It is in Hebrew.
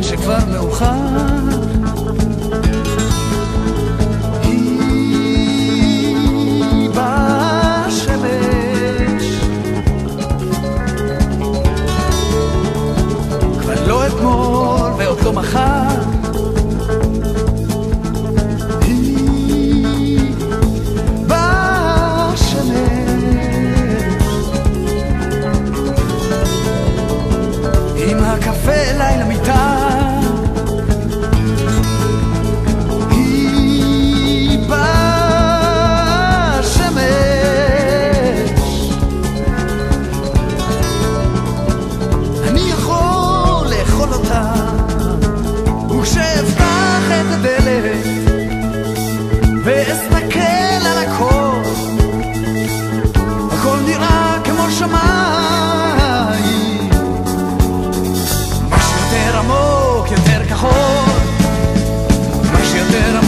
בזמן שכבר מאוחר. היא בשמש. כבר לא הקפה לילה mejor. Más